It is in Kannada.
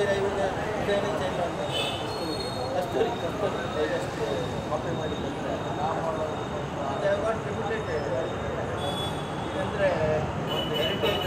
ಸಾವಿರ ಇವನ್ನ ಇದೇನೈತೆ ಇಲ್ಲ ಅಂತ ಅಷ್ಟು ಕಂಪನಿ ಅಷ್ಟು ಕಾಪಿ ಮಾಡಿದ್ದಂದರೆ ನಾವು ಮಾಡೋದು. ಅದೇ ಇದೆ ಅಂದರೆ ಒಂದು ಹೆರಿಟೇಜ್